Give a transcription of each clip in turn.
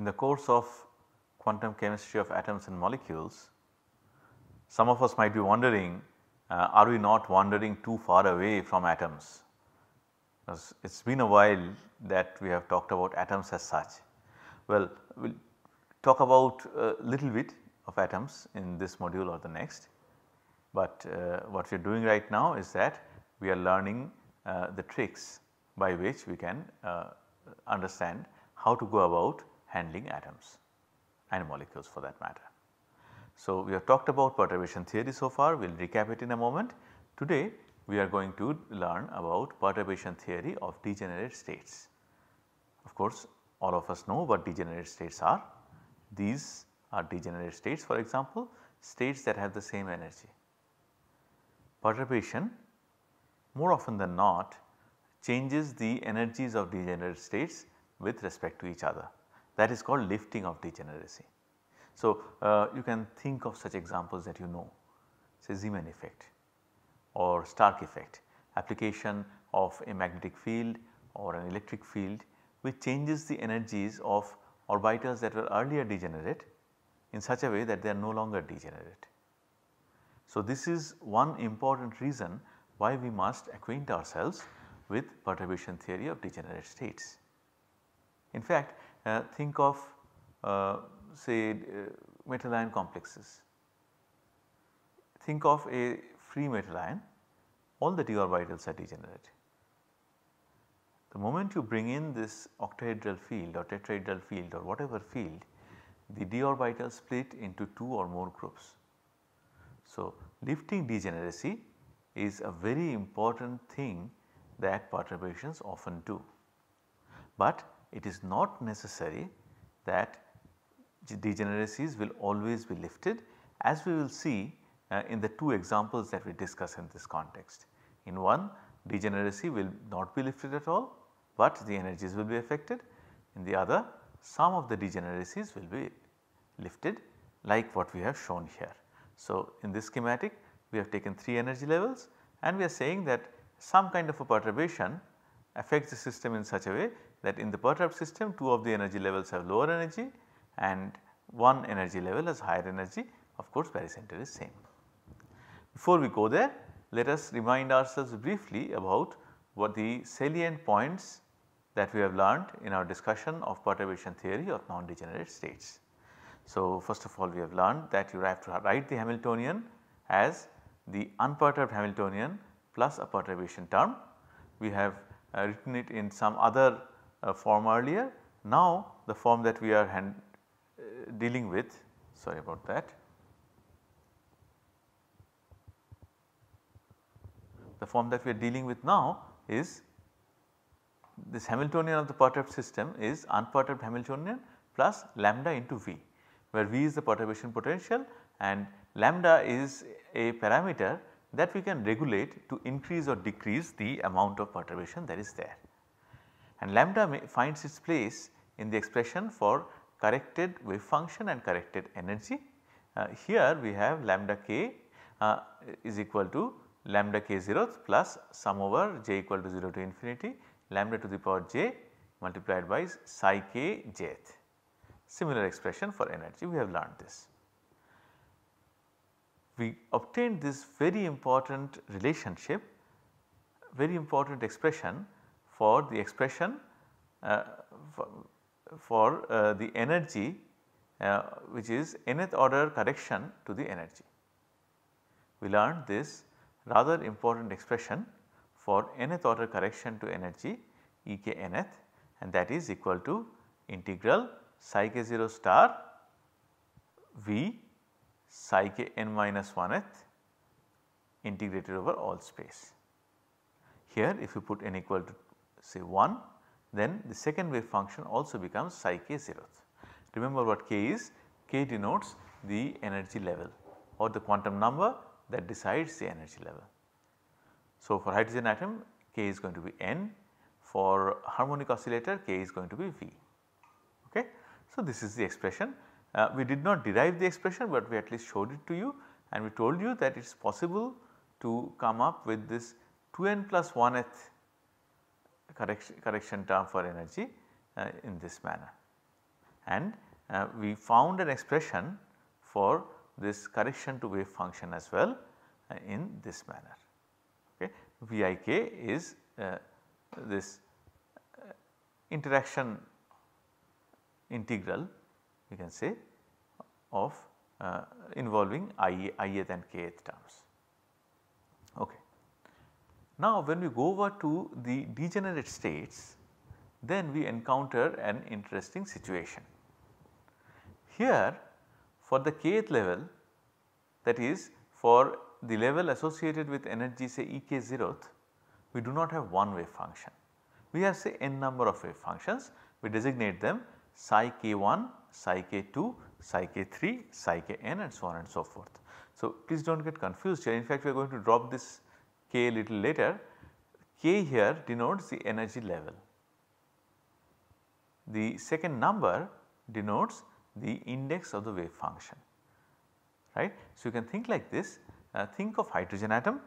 In the course of quantum chemistry of atoms and molecules, some of us might be wondering uh, are we not wandering too far away from atoms? It has been a while that we have talked about atoms as such. Well, we will talk about a little bit of atoms in this module or the next, but uh, what we are doing right now is that we are learning uh, the tricks by which we can uh, understand how to go about handling atoms and molecules for that matter. So, we have talked about perturbation theory so far, we will recap it in a moment. Today we are going to learn about perturbation theory of degenerate states. Of course, all of us know what degenerate states are. These are degenerate states for example, states that have the same energy. Perturbation more often than not changes the energies of degenerate states with respect to each other that is called lifting of degeneracy. So, uh, you can think of such examples that you know say Zeeman effect or Stark effect application of a magnetic field or an electric field which changes the energies of orbitals that were earlier degenerate in such a way that they are no longer degenerate. So, this is one important reason why we must acquaint ourselves with perturbation theory of degenerate states. In fact, uh, think of uh, say uh, metal ion complexes. Think of a free metal ion all the d orbitals are degenerate. The moment you bring in this octahedral field or tetrahedral field or whatever field the d orbitals split into 2 or more groups. So, lifting degeneracy is a very important thing that perturbations often do, but it is not necessary that degeneracies will always be lifted as we will see uh, in the two examples that we discuss in this context. In one degeneracy will not be lifted at all, but the energies will be affected. In the other some of the degeneracies will be lifted like what we have shown here. So, in this schematic we have taken 3 energy levels and we are saying that some kind of a perturbation affects the system in such a way that in the perturbed system 2 of the energy levels have lower energy and one energy level has higher energy of course barycenter is same. Before we go there let us remind ourselves briefly about what the salient points that we have learned in our discussion of perturbation theory of non-degenerate states. So, first of all we have learned that you have to write the Hamiltonian as the unperturbed Hamiltonian plus a perturbation term. We have uh, written it in some other uh, form earlier. Now the form that we are hand, uh, dealing with sorry about that. The form that we are dealing with now is this Hamiltonian of the perturbed system is unperturbed Hamiltonian plus lambda into V where V is the perturbation potential and lambda is a parameter that we can regulate to increase or decrease the amount of perturbation that is there. And lambda finds its place in the expression for corrected wave function and corrected energy. Uh, here we have lambda k uh, is equal to lambda k 0th plus sum over j equal to 0 to infinity lambda to the power j multiplied by psi k jth. Similar expression for energy we have learned this we obtained this very important relationship, very important expression for the expression uh, for, for uh, the energy uh, which is nth order correction to the energy. We learned this rather important expression for nth order correction to energy E k nth and that is equal to integral psi k 0 star V psi k n minus 1th integrated over all space. Here if you put n equal to say 1 then the second wave function also becomes psi k 0th. Remember what k is? k denotes the energy level or the quantum number that decides the energy level. So, for hydrogen atom k is going to be n, for harmonic oscillator k is going to be V. Okay. So, this is the expression uh, we did not derive the expression, but we at least showed it to you and we told you that it is possible to come up with this 2n plus 1th correction, correction term for energy uh, in this manner. And uh, we found an expression for this correction to wave function as well uh, in this manner. Okay. Vik is uh, this uh, interaction integral we can say of uh, involving i, ith and kth terms. Okay. Now when we go over to the degenerate states then we encounter an interesting situation. Here for the kth level that is for the level associated with energy say ek zeroth we do not have one wave function. We have say n number of wave functions we designate them psi k1, psi k2, psi k3, psi kn and so on and so forth. So, please do not get confused here in fact we are going to drop this k a little later. K here denotes the energy level. The second number denotes the index of the wave function right. So, you can think like this uh, think of hydrogen atom.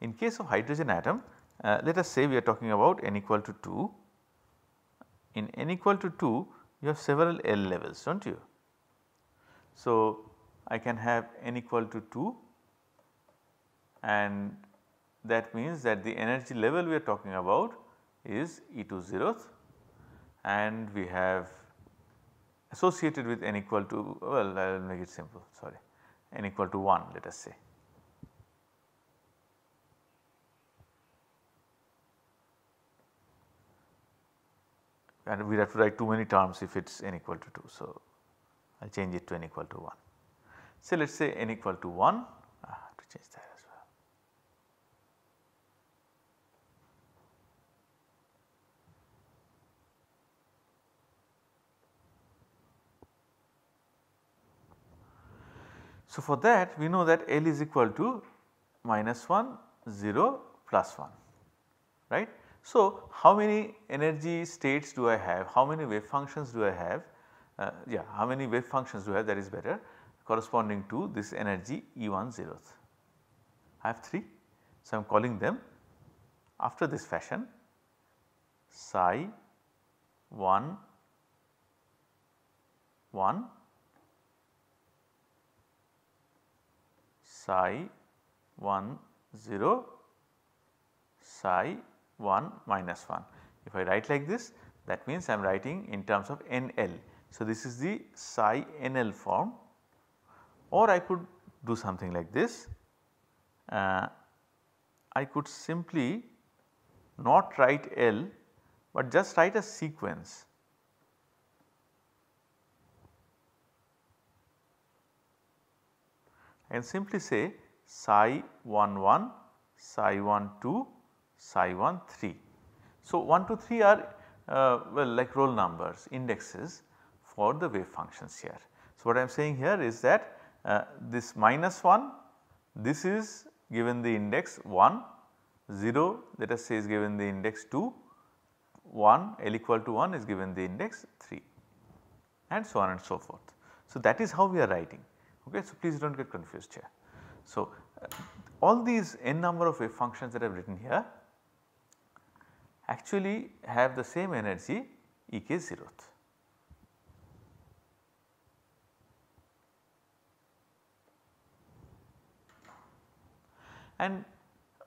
In case of hydrogen atom uh, let us say we are talking about n equal to 2. In n equal to 2 you have several L levels do not you. So, I can have n equal to 2 and that means that the energy level we are talking about is E to 0th and we have associated with n equal to well I will make it simple sorry n equal to 1 let us say. and we have to write too many terms if it is n equal to 2. So, I will change it to n equal to 1. So, let us say n equal to 1 I have to change that as well. So, for that we know that L is equal to minus 1 0 plus 1 right. So, how many energy states do I have, how many wave functions do I have, uh, yeah how many wave functions do I have that is better corresponding to this energy E1 zeroth. I have 3. So, I am calling them after this fashion psi 1 1 psi 1 0 psi 1 minus 1. If I write like this that means I am writing in terms of NL. So, this is the psi NL form or I could do something like this. Uh, I could simply not write L but just write a sequence. Can simply say psi 1 1, psi 1 2, psi 1 3. So, 1 2 3 are uh, well like roll numbers indexes for the wave functions here. So, what I am saying here is that uh, this minus 1 this is given the index 1 0 let us say is given the index 2 1 L equal to 1 is given the index 3 and so on and so forth. So, that is how we are writing ok. So, please do not get confused here. So, uh, all these n number of wave functions that I have written here actually have the same energy E k zeroth. And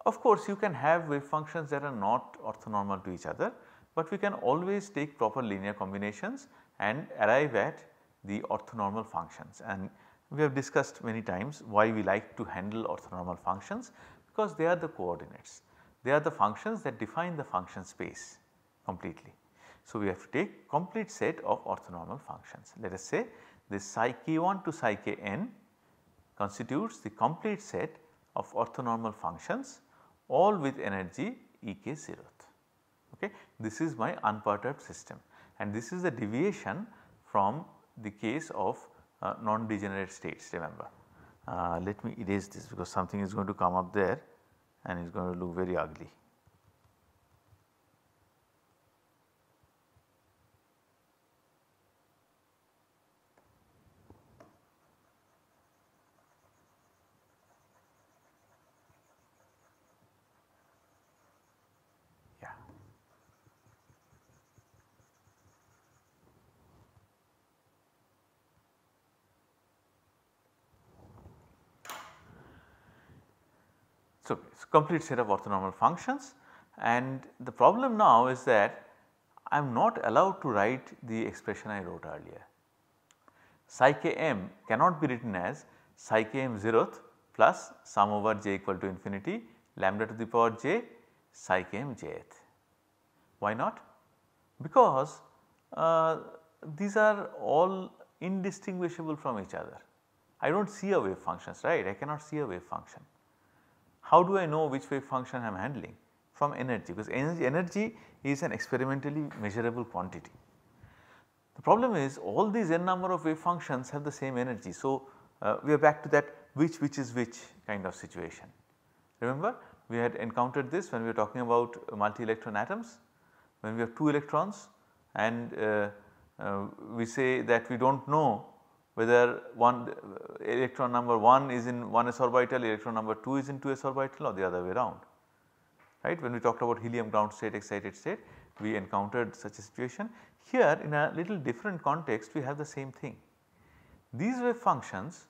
of course, you can have wave functions that are not orthonormal to each other, but we can always take proper linear combinations and arrive at the orthonormal functions and we have discussed many times why we like to handle orthonormal functions because they are the coordinates. They are the functions that define the function space completely. So, we have to take complete set of orthonormal functions. Let us say this psi k1 to psi kn constitutes the complete set of orthonormal functions all with energy ek zeroth. Okay. This is my unperturbed system and this is the deviation from the case of uh, non-degenerate states remember. Uh, let me erase this because something is going to come up there and it is going to look very ugly. So, it is complete set of orthonormal functions and the problem now is that I am not allowed to write the expression I wrote earlier. Psi k m cannot be written as psi k m 0th plus sum over j equal to infinity lambda to the power j psi k m jth. Why not? Because uh, these are all indistinguishable from each other. I do not see a wave functions right, I cannot see a wave function. How do I know which wave function I am handling? From energy because energy, energy is an experimentally measurable quantity. The problem is all these n number of wave functions have the same energy. So, uh, we are back to that which which is which kind of situation. Remember we had encountered this when we were talking about multi electron atoms when we have 2 electrons and uh, uh, we say that we do not know whether one electron number 1 is in 1 s orbital, electron number 2 is in 2 s orbital or the other way around. Right when we talked about helium ground state excited state we encountered such a situation. Here in a little different context we have the same thing. These wave functions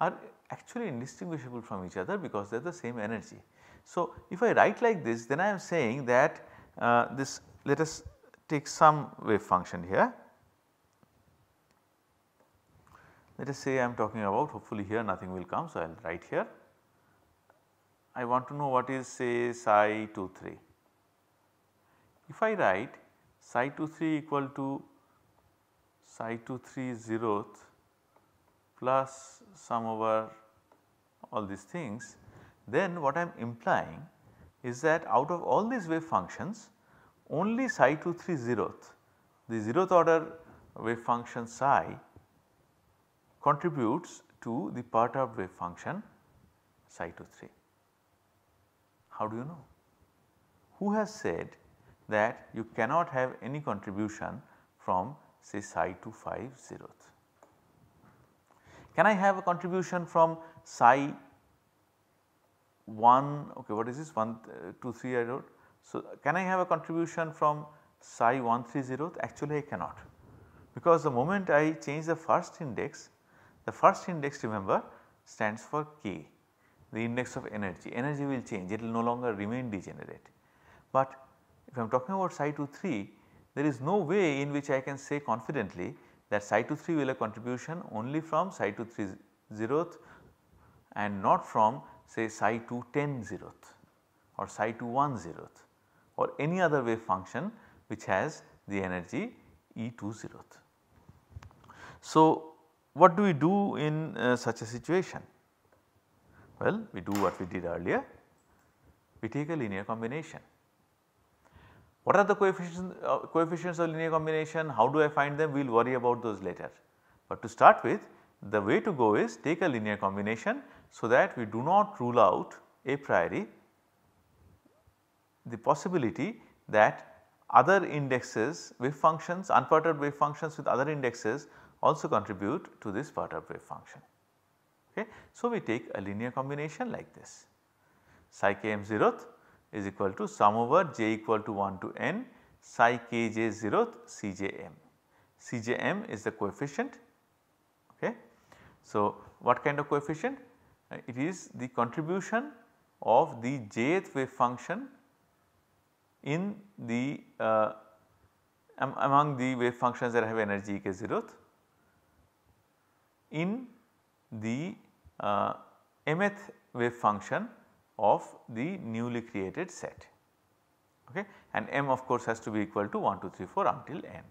are actually indistinguishable from each other because they are the same energy. So, if I write like this then I am saying that uh, this let us take some wave function here. Let us say I am talking about hopefully here nothing will come. So, I will write here. I want to know what is say psi 2 3. If I write psi 2 3 equal to psi 2 3 zeroth plus sum over all these things, then what I am implying is that out of all these wave functions only psi 2 3 zeroth the zeroth order wave function psi contributes to the perturbed wave function psi 2 3. How do you know? Who has said that you cannot have any contribution from say psi 2 5 zeroth? Can I have a contribution from psi 1 okay what is this 1 uh, 2 3 I wrote so, can I have a contribution from psi 130? Actually I cannot because the moment I change the first index, the first index remember stands for k, the index of energy, energy will change, it will no longer remain degenerate. But if I am talking about psi 23, there is no way in which I can say confidently that psi 23 will have contribution only from psi 23 zeroth and not from say psi 2 10 zeroth or psi 2 1 zeroth or any other wave function which has the energy E 2 zeroth. So, what do we do in uh, such a situation? Well, we do what we did earlier, we take a linear combination. What are the coefficients, uh, coefficients of linear combination, how do I find them, we will worry about those later. But to start with the way to go is take a linear combination so that we do not rule out a priori the possibility that other indexes wave functions unperturbed wave functions with other indexes also contribute to this perturbed wave function. Okay. So, we take a linear combination like this psi k m 0th is equal to sum over j equal to 1 to n psi k j 0th c j m. c j m is the coefficient. Okay. So, what kind of coefficient? It is the contribution of the jth wave function in the uh, among the wave functions that have energy k zeroth in the uh, mth wave function of the newly created set okay and m of course has to be equal to 1 2 3 4 until n.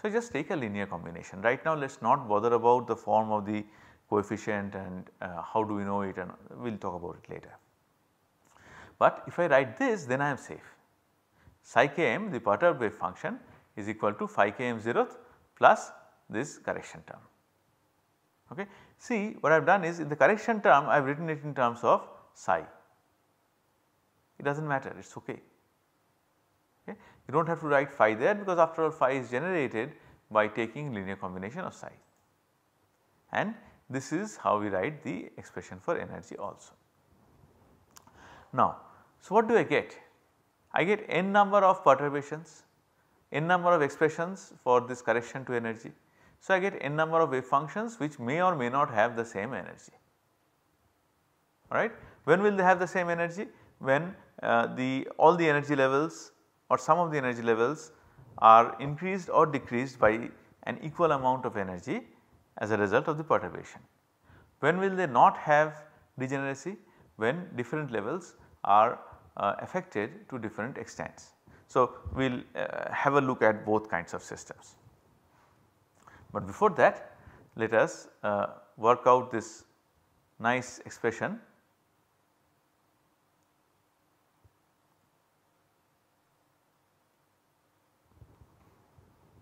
So, just take a linear combination right now let us not bother about the form of the coefficient and uh, how do we know it and we will talk about it later. But if I write this then I am safe psi k m the perturbed wave function is equal to phi k m 0th plus this correction term. Okay. See what I have done is in the correction term I have written it in terms of psi, it does not matter it is ok. okay. You do not have to write phi there because after all phi is generated by taking linear combination of psi and this is how we write the expression for energy also. Now, so what do I get? I get n number of perturbations, n number of expressions for this correction to energy. So, I get n number of wave functions which may or may not have the same energy alright. When will they have the same energy? When uh, the all the energy levels or some of the energy levels are increased or decreased by an equal amount of energy as a result of the perturbation. When will they not have degeneracy? When different levels are uh, affected to different extents. So, we will uh, have a look at both kinds of systems. But before that let us uh, work out this nice expression.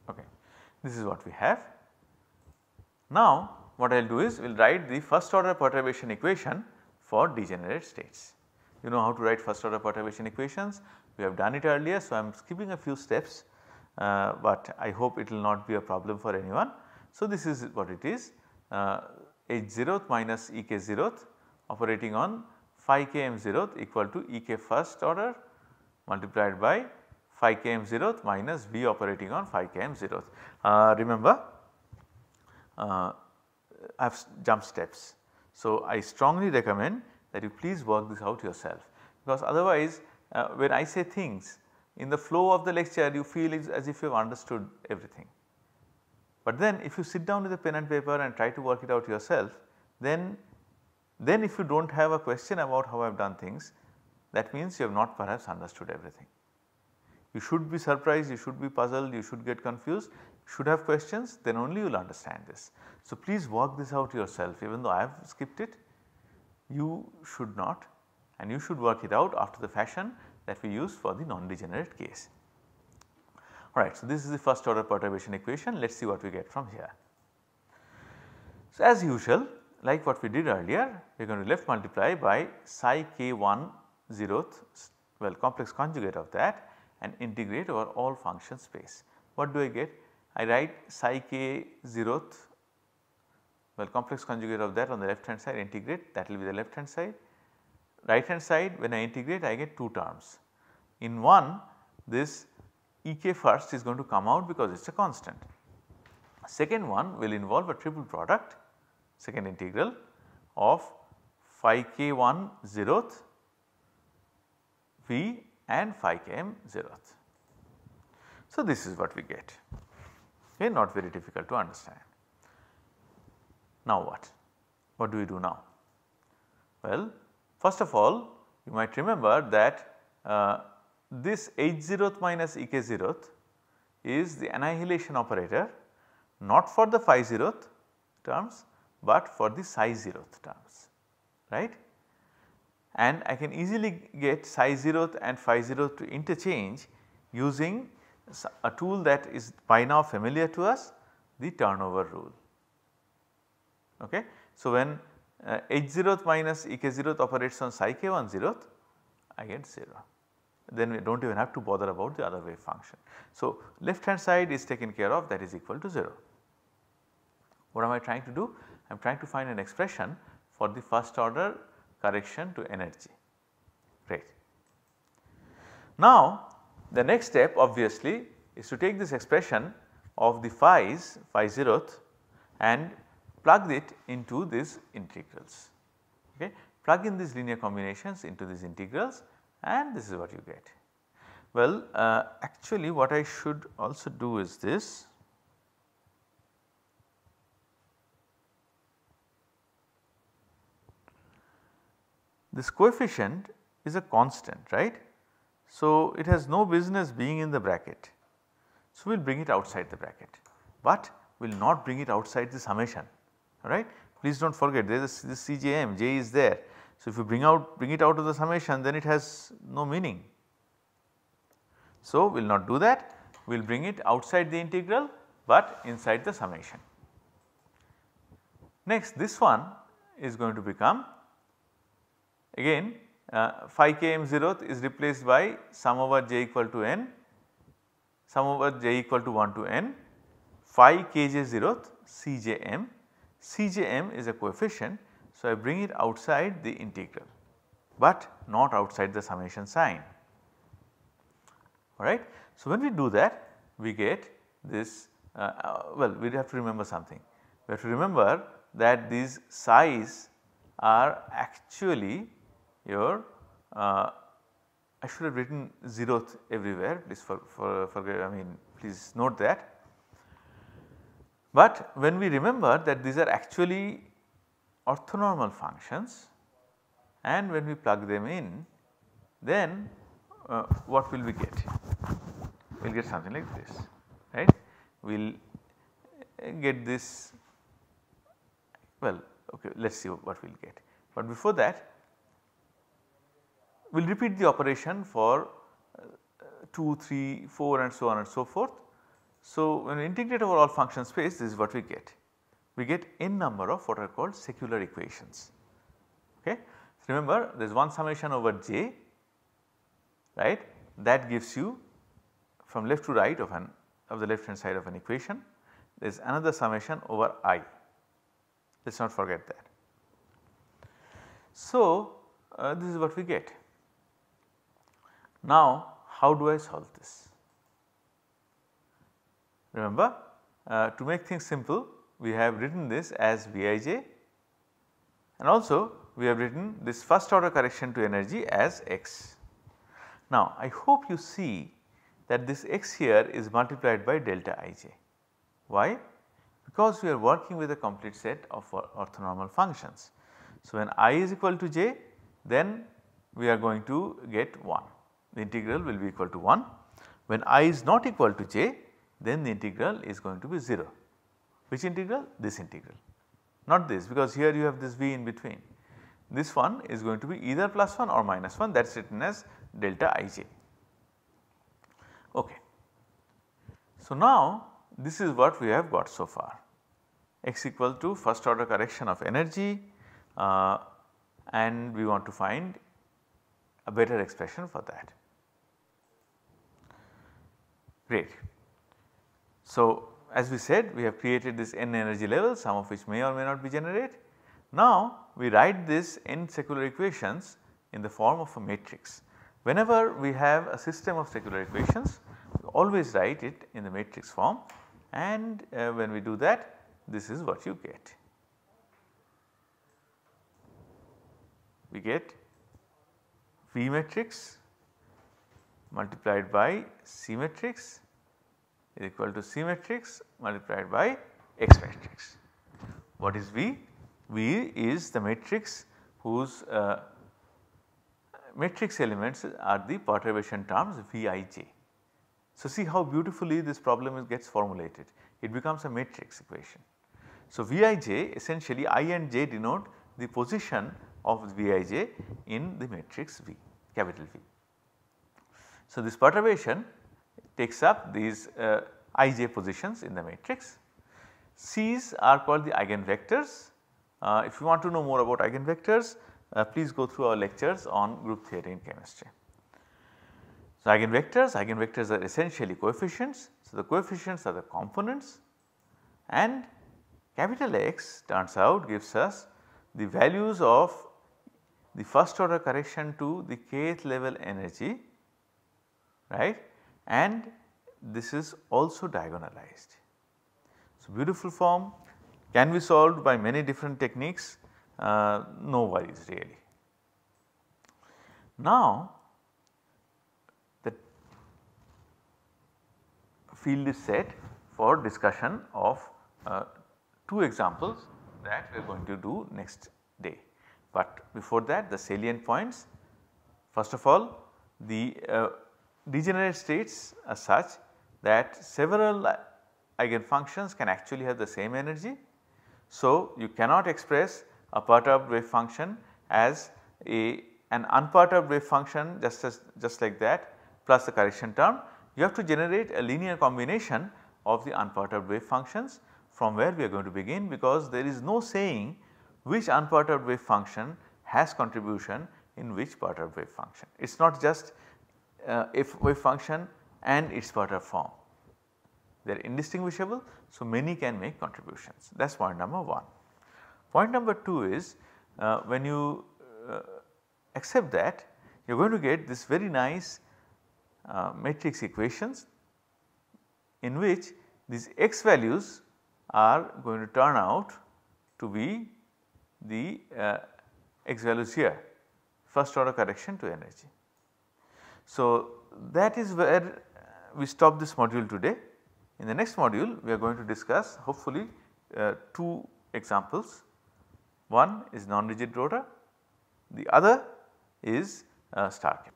Okay this is what we have. Now what I will do is we will write the first order perturbation equation for degenerate states. You know how to write first order perturbation equations? We have done it earlier so I am skipping a few steps uh, but I hope it will not be a problem for anyone. So this is what it is uh, h 0th minus E k 0th operating on phi k m 0th equal to E k first order multiplied by phi k m 0th minus V operating on phi k m 0th. Uh, remember uh, I have jump steps. So, I strongly recommend that you please work this out yourself because otherwise uh, when I say things in the flow of the lecture you feel as if you have understood everything. But then if you sit down with a pen and paper and try to work it out yourself then, then if you do not have a question about how I have done things that means you have not perhaps understood everything. You should be surprised, you should be puzzled, you should get confused, should have questions then only you will understand this. So, please work this out yourself even though I have skipped it you should not and you should work it out after the fashion that we use for the non-degenerate case. Alright, so this is the first order perturbation equation let us see what we get from here. So, as usual like what we did earlier we are going to left multiply by psi k 1 zeroth well complex conjugate of that and integrate over all function space. What do I get? I write psi k zeroth well complex conjugate of that on the left hand side integrate that will be the left hand side. Right hand side when I integrate I get 2 terms. In one this E k first is going to come out because it is a constant. Second one will involve a triple product second integral of phi k 1 zeroth v and phi k m zeroth. So, this is what we get okay not very difficult to understand. Now what? What do we do now? Well, first of all you might remember that uh, this h 0th minus E k 0th is the annihilation operator not for the phi 0th terms, but for the psi 0th terms right. And I can easily get psi 0th and phi 0th to interchange using a tool that is by now familiar to us the turnover rule. Okay. So, when uh, h 0th minus E k 0th operates on psi k 1 0th I get 0 then we do not even have to bother about the other wave function. So, left hand side is taken care of that is equal to 0. What am I trying to do? I am trying to find an expression for the first order correction to energy great. Now the next step obviously is to take this expression of the phi's phi zeroth and plug it into these integrals okay. Plug in these linear combinations into these integrals and this is what you get. Well uh, actually what I should also do is this this coefficient is a constant right. So, it has no business being in the bracket. So, we will bring it outside the bracket, but we will not bring it outside the summation Please do not forget there is this CJM, J is there. So, if you bring out bring it out of the summation then it has no meaning. So, we will not do that we will bring it outside the integral but inside the summation. Next this one is going to become again uh, phi k m 0th is replaced by sum over j equal to n sum over j equal to 1 to n phi k j 0th c j m c j m is a coefficient. So, I bring it outside the integral, but not outside the summation sign alright. So, when we do that we get this uh, uh, well we have to remember something. We have to remember that these psis are actually your uh, I should have written zeroth everywhere please for, for, forget I mean please note that. But when we remember that these are actually orthonormal functions and when we plug them in then uh, what will we get? We will get something like this right. We will uh, get this well okay let us see what we will get. But before that we will repeat the operation for uh, 2, 3, 4 and so on and so forth. So, when we integrate over all function space this is what we get. We get n number of what are called secular equations. Okay. So, remember there is one summation over j right that gives you from left to right of an of the left hand side of an equation there is another summation over i let us not forget that. So, uh, this is what we get. Now how do I solve this? Remember uh, to make things simple we have written this as Vij and also we have written this first order correction to energy as x. Now I hope you see that this x here is multiplied by delta ij. Why? Because we are working with a complete set of orthonormal functions. So when i is equal to j then we are going to get 1 the integral will be equal to 1. When i is not equal to j then the integral is going to be 0. Which integral? This integral not this because here you have this v in between. This one is going to be either plus 1 or minus 1that is written as delta ij. Okay. So now this is what we have got so far x equal to first order correction of energy uh, and we want to find a better expression for that. Great. So, as we said we have created this n energy levels some of which may or may not be generated. Now we write this n secular equations in the form of a matrix. Whenever we have a system of secular equations we always write it in the matrix form and uh, when we do that this is what you get. We get V matrix multiplied by C matrix is equal to C matrix multiplied by X matrix. What is V? V is the matrix whose uh, matrix elements are the perturbation terms Vij. So, see how beautifully this problem is gets formulated it becomes a matrix equation. So, Vij essentially i and j denote the position of Vij in the matrix V capital V. So, this perturbation takes up these uh, ij positions in the matrix. C's are called the eigenvectors. Uh, if you want to know more about eigenvectors, uh, please go through our lectures on group theory in chemistry. So, eigenvectors, eigenvectors are essentially coefficients. So, the coefficients are the components and capital X turns out gives us the values of the first order correction to the kth level energy right and this is also diagonalized. So, beautiful form can be solved by many different techniques uh, no worries really. Now the field is set for discussion of uh, two examples that we are going to do next day. But before that the salient points first of all the uh, degenerate states are such that several uh, eigenfunctions can actually have the same energy. So, you cannot express a perturbed wave function as a an unperturbed wave function just as just like that plus the correction term. You have to generate a linear combination of the unperturbed wave functions from where we are going to begin because there is no saying which unperturbed wave function has contribution in which perturbed wave function. It is not just uh, if wave function and its perturbed form. They are indistinguishable. So, many can make contributions that is point number 1. Point number 2 is uh, when you uh, accept that you are going to get this very nice uh, matrix equations in which these x values are going to turn out to be the uh, x values here first order correction to energy. So, that is where we stop this module today. In the next module we are going to discuss hopefully uh, two examples. One is non-rigid rotor, the other is uh, Stark.